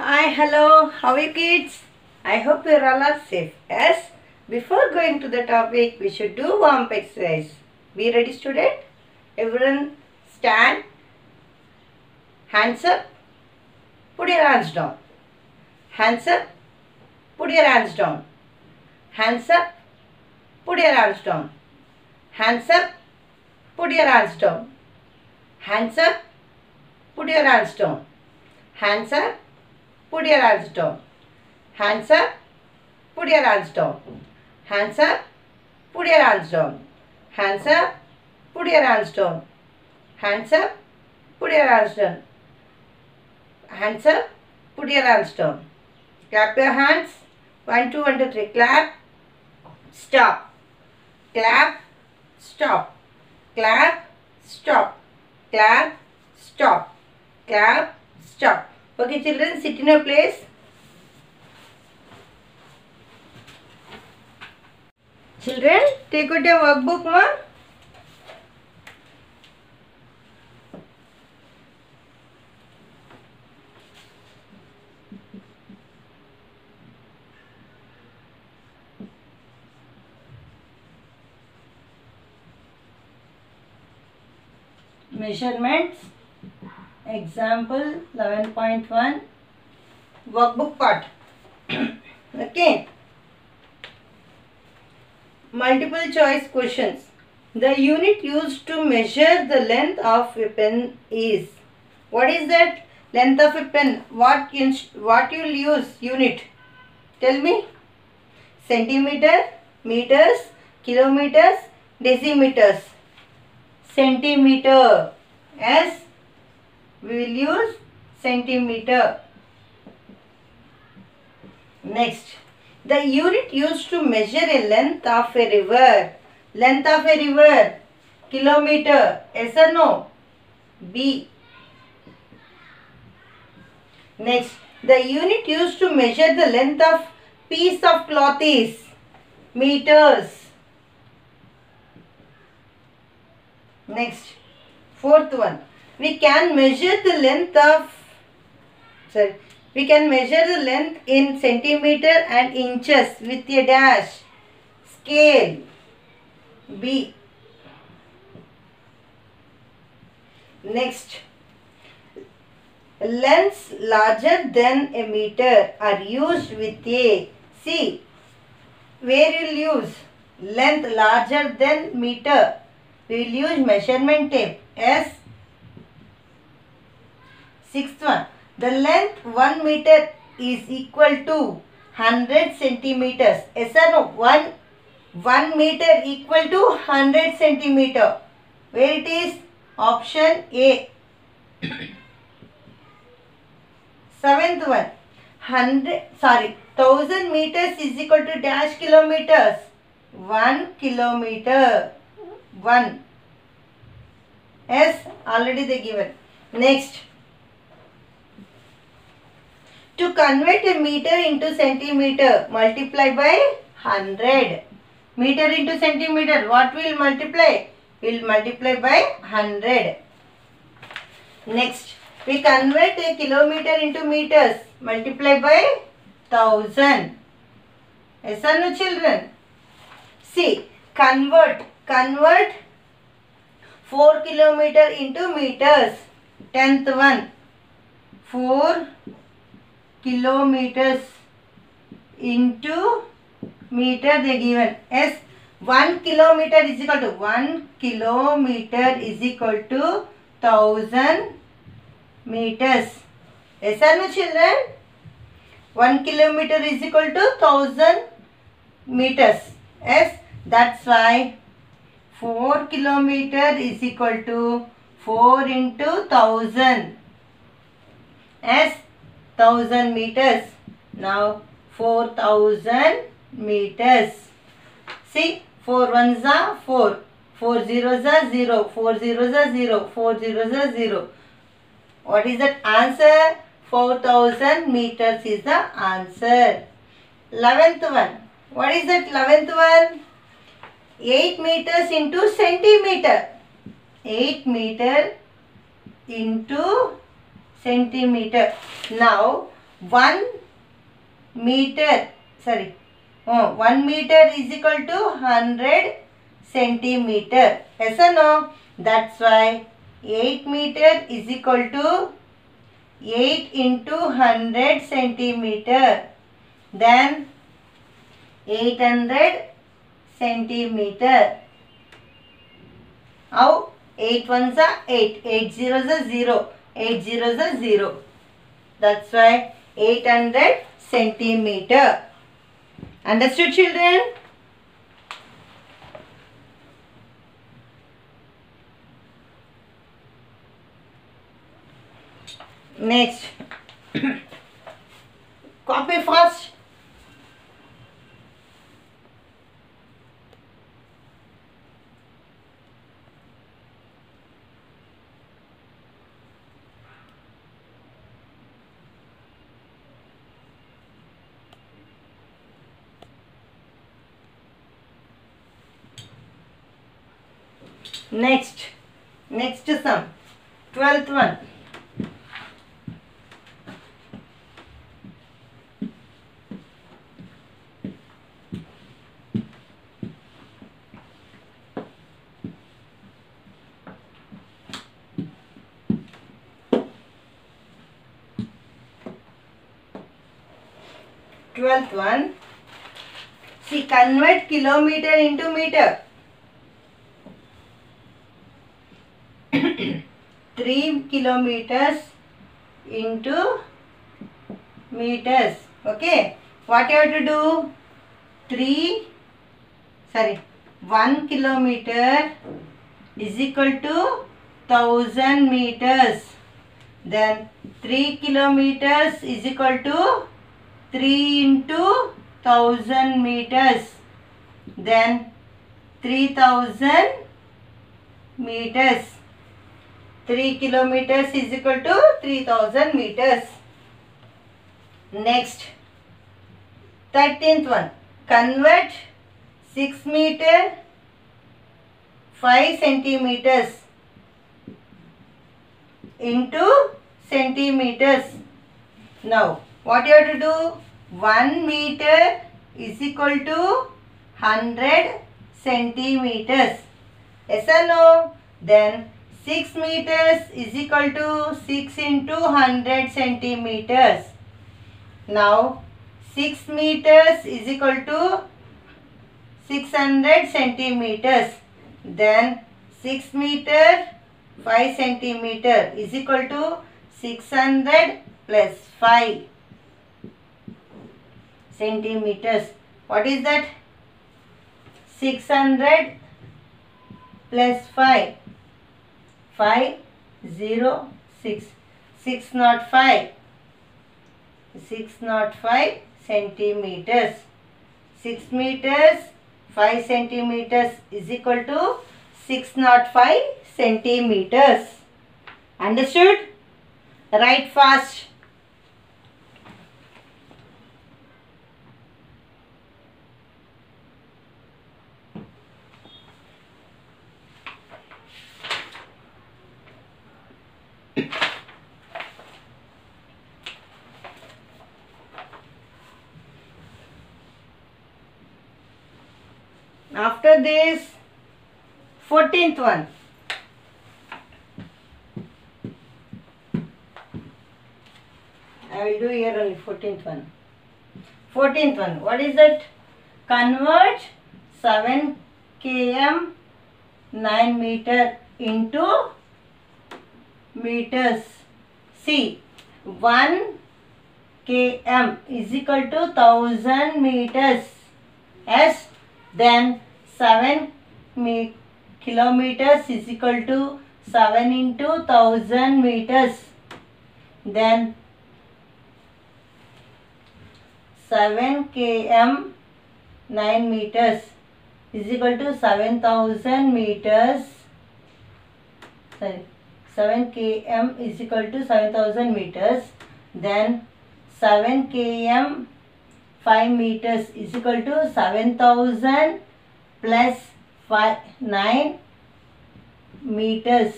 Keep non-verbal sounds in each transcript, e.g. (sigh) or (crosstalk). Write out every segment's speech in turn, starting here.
Hi, hello, how are you kids? I hope you are all safe. Yes? Before going to the topic, we should do warm up exercise. Be ready, student? Everyone stand. Hands up. Put your hands down. Hands up. Put your hands down. Hands up. Put your hands down. Hands up. Put your hands down. Hands up. Put your hands down. Hands up. Put your hands down. Hands up. Put your hands down. Hands up. Put your hands down. Hands up. Put your hands down. Hands up. Put your hands down. Hands up. Put your hands down. Clap your hands. One, two, one, two, three. Clap. Stop. Clap. Stop. Clap. Stop. Clap. Stop. Clap. Stop. Okay, children, sit in your place. Children, take out your workbook, ma. Measurements. Example 11.1 workbook part. (coughs) okay. Multiple choice questions. The unit used to measure the length of a pen is. What is that length of a pen? What inch, what you'll use unit? Tell me. Centimeter, meters, kilometers, decimeters. Centimeter. Yes we will use centimeter. Next, the unit used to measure a length of a river. Length of a river, kilometer. Yes or no? B. Next, the unit used to measure the length of piece of cloth is meters. Next, fourth one we can measure the length of sorry we can measure the length in centimeter and inches with a dash. Scale. B. Next. Lengths larger than a meter are used with a. See where you'll use length larger than meter? We will use measurement tape. S Sixth one, the length 1 meter is equal to 100 centimeters. Yes or no? 1, 1 meter equal to 100 centimeter. Where it is? Option A. (coughs) Seventh one, 100, sorry, 1000 meters is equal to dash kilometers. 1 kilometer. 1. Yes, already they given. Next, to convert a meter into centimeter, multiply by 100. Meter into centimeter, what will multiply? Will multiply by 100. Next, we convert a kilometer into meters, multiply by 1000. Yes or no children? See, convert, convert 4 kilometer into meters. Tenth one. 4 kilometers into meter they given s 1 kilometer is equal to 1 kilometer is equal to 1000 meters. Yes or no children? 1 kilometer is equal to 1000 meters. Yes that's why 4 kilometer is equal to 4 into 1000 yes 1000 meters. Now 4000 meters. See 4 ones are 4. 4 zeros are 0. 4 zeros are 0. 4 zeros are 0. What is that answer? 4000 meters is the answer. 11th one. What is that 11th one? 8 meters into centimeter. 8 meter into centimeter. Now, 1 meter, sorry, oh, 1 meter is equal to 100 centimeter. Yes or no? That's why 8 meter is equal to 8 into 100 centimeter. Then 800 centimeter. How? 8 ones are 8, 8 zeros are 0, 8 zeros are 0. That's why 800 centimeter. Understood children? Next. (coughs) Copy first. Next. Next sum. Twelfth one. Twelfth one. See, convert kilometer into meter. 3 kilometers into meters. Okay. What you have to do? 3, sorry, 1 kilometer is equal to 1000 meters. Then 3 kilometers is equal to 3 into 1000 meters. Then 3000 meters. 3 kilometers is equal to 3000 meters. Next, 13th one. Convert 6 meter 5 centimeters into centimeters. Now, what you have to do? 1 meter is equal to 100 centimeters. Yes or no? Then 6 meters is equal to 6 into 100 centimeters. Now 6 meters is equal to 600 centimeters. Then 6 meter 5 centimeter is equal to 600 plus 5 centimeters. What is that? 600 plus 5. 5, 0, 6. 6 not 5. 6 not 5 centimeters. 6 meters 5 centimeters is equal to 6 not 5 centimeters. Understood? Write fast. After this, 14th one. I will do here only 14th one. 14th one. What is that? Convert 7 km 9 meter into meters. See, 1 km is equal to 1000 meters. Yes, then 7 me kilometers is equal to 7 into 1000 meters. Then 7 km 9 meters is equal to 7000 meters. Sorry, 7 km is equal to 7000 meters. Then 7 km 5 meters is equal to 7000 plus 5, 9 meters.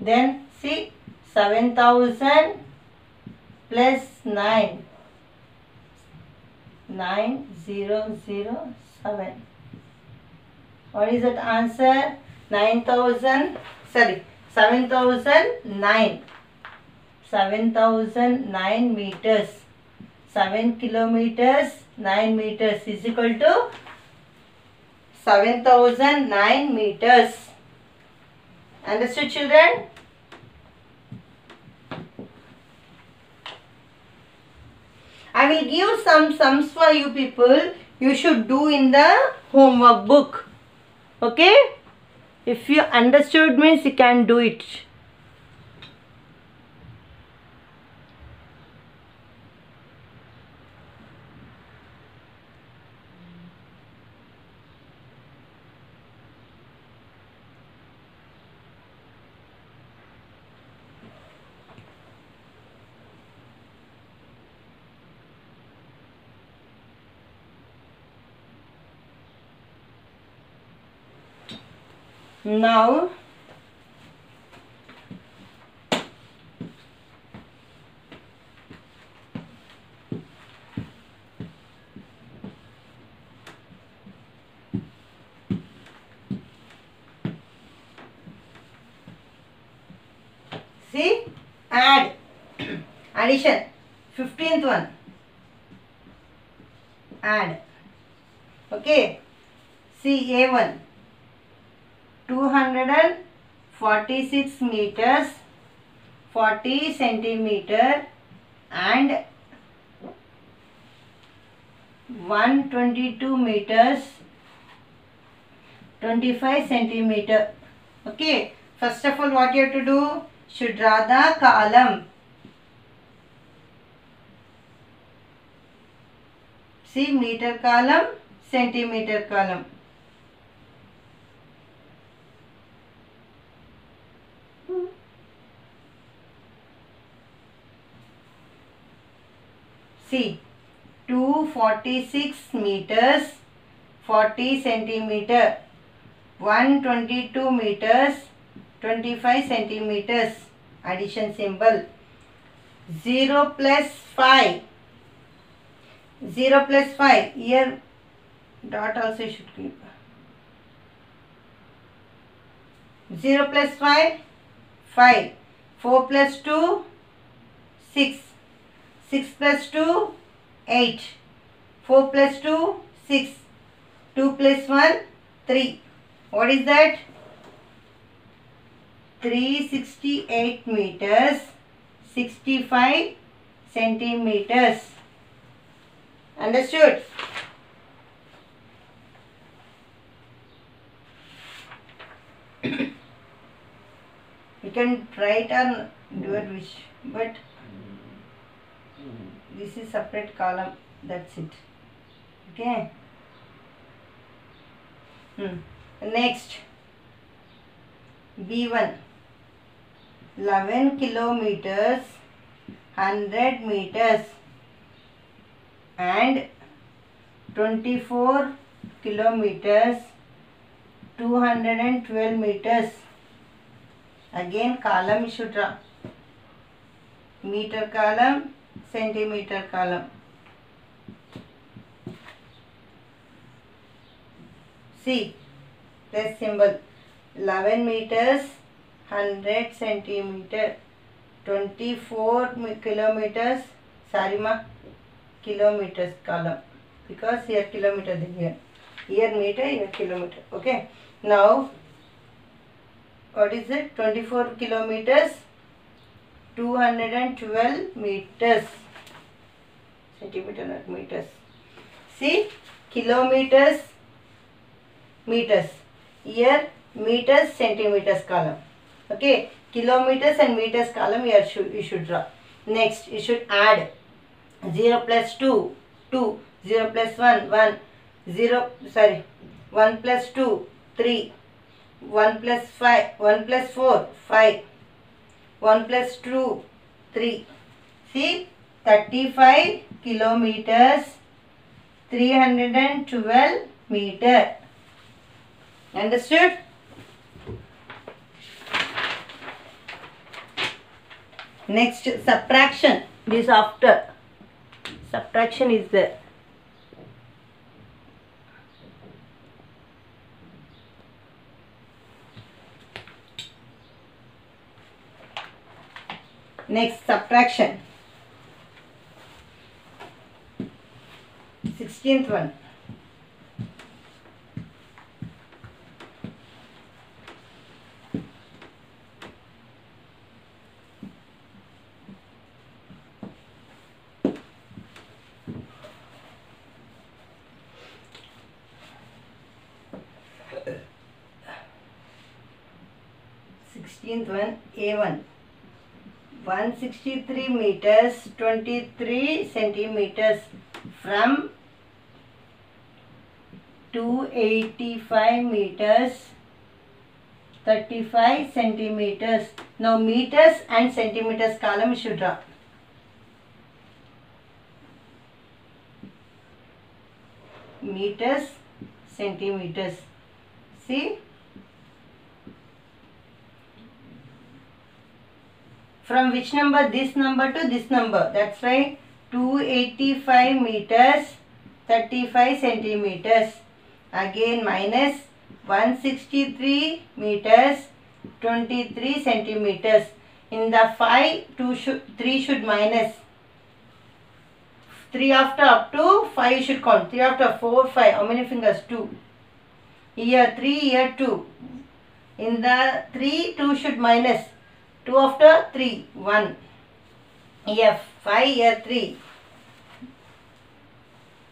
Then see 7000 plus 9. 9007. What is that answer? 9000, sorry, 7009. 7009 meters. 7 kilometers, 9 meters is equal to 7009 meters. Understood children? I will give some sums for you people. You should do in the homework book. Okay? If you understood means you can do it. Now, see, add, addition, 15th one, add, okay, see A1, 246 meters 40 centimeter and 122 meters 25 centimeter. Okay first of all what you have to do? The column see meter column centimeter column see 246 meters 40 centimeter 122 meters 25 centimeters addition symbol zero plus 5 0 plus five here dot से should की zero plus five five four plus two six 6 plus 2, 8. 4 plus 2, 6. 2 plus 1, 3. What is that? 368 meters, 65 centimeters. Understood? (coughs) you can write and do it but this is separate column that's it okay hmm. next b1 11 kilometers 100 meters and 24 kilometers 212 meters again column should draw meter column centimeter column. See this symbol eleven meters hundred centimeter twenty four kilometers sorry मा kilometers column because here kilometer दिख गया here meter here kilometer okay now what is it twenty four kilometers 212 meters. Centimeter not meters. See? Kilometers meters. Here meters centimeters column. Okay? Kilometers and meters column here should you should draw. Next you should add 0 plus 2 2 0 plus 1 1 0 sorry 1 plus 2 3 1 plus 5 1 plus 4 5 1 plus 2, 3. See, 35 kilometers, 312 meter. Understood? Next, subtraction. this after subtraction is there next subtraction 16th one Sixteenth one, A one. 163 meters 23 centimeters from 285 meters 35 centimeters. Now meters and centimeters column should draw. Meters centimeters. See from which number? This number to this number. That's right 285 meters 35 centimeters. Again minus 163 meters 23 centimeters. In the 5 2 should 3 should minus. 3 after up to 5 should count. 3 after 4 5 how many fingers? 2 here 3 here 2 in the 3 2 should minus 2 after 3 1 here 5 here 3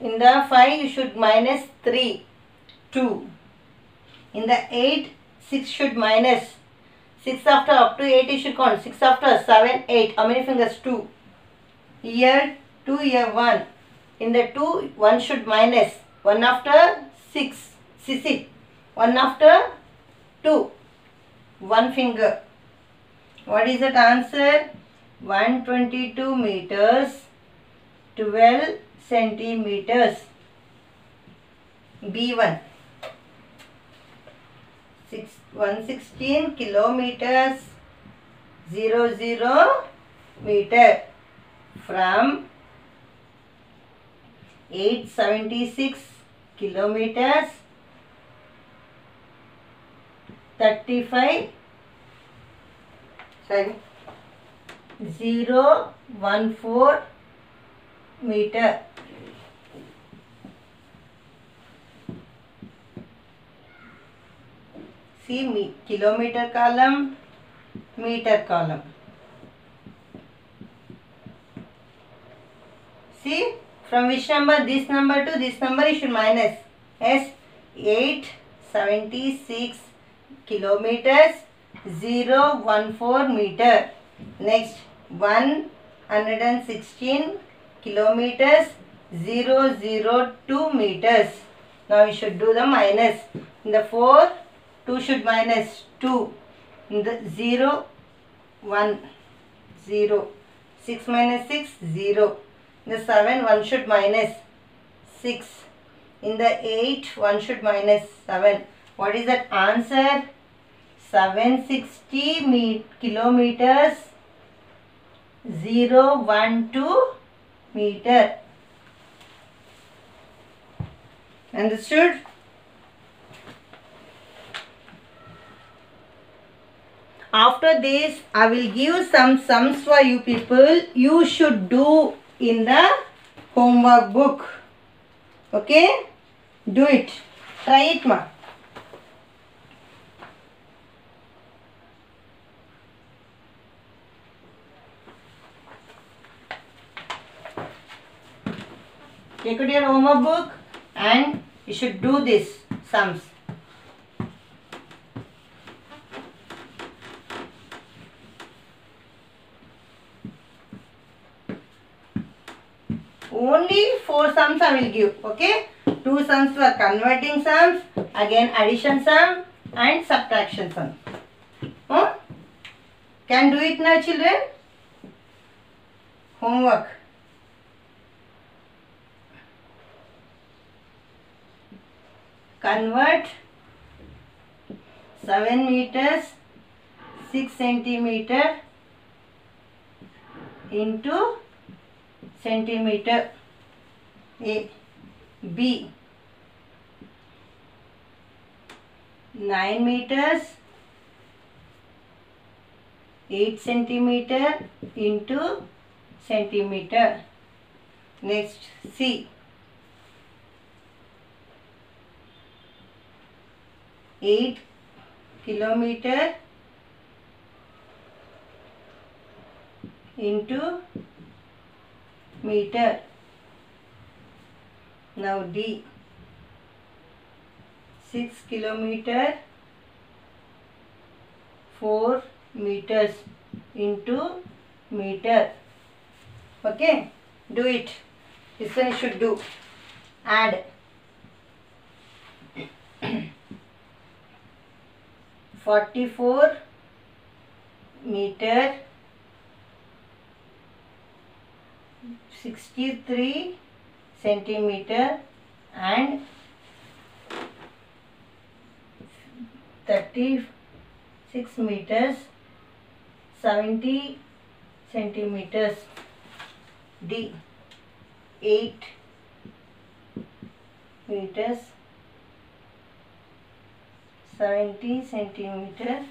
in the 5 you should minus 3 2 in the 8 6 should minus. minus 6 after up to 8 you should count. 6 after 7 8 how many fingers? 2 here 2 here 1 in the 2 1 should minus. 1 after 6 see see 1 after 2 1 finger what is that answer? 122 meters 12 centimeters. B1 six, 116 kilometers 00 meter from 876 kilometers 35 zero, one four meter. See kilometer column, meter column. See from which number this number to this number you should minus S eight seventy six kilometers 014 meter. Next 116 kilometers 002 meters. Now you should do the minus. In the 4 2 should minus 2 in the 0 1 0 6 minus 6 0 in the 7 1 should minus 6 in the 8 1 should minus 7 what is that answer 760 me kilometers 012 meter. Understood? After this i will give some sums for you people. You should do in the homework book. Okay? Do it. Try it ma take out your homework book and you should do this sums. Only four sums I will give okay? Two sums for converting sums again addition sum and subtraction sum. Huh? can do it now children? Homework convert 7 meters 6 centimeter into centimeter. A. B. 9 meters 8 centimeter into centimeter. Next C. Eight kilometer into meter now the six kilometer four meters into meter okay do it is should do add Forty-four meter sixty-three centimeter and thirty-six meters 70 centimeters D 8 meters 70 centimeter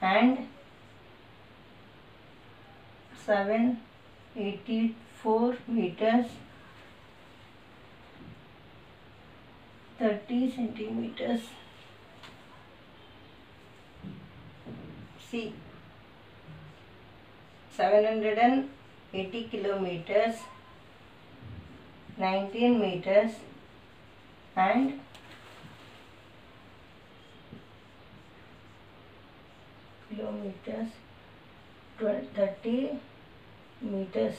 and 784 meters. 30 centimeters. See 780 kilometers 19 meters and kilometers 12, 30 meters.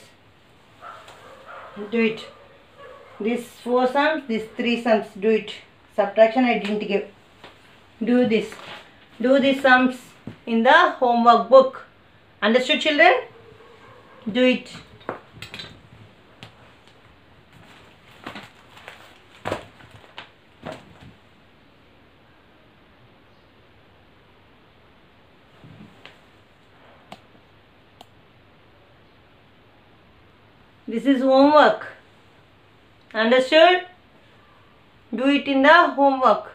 Do it. These four sums these three sums do it. Subtraction i didn't give. Do this. Do these sums in the homework book. Understood children? Do it this is homework. Understood? Do it in the homework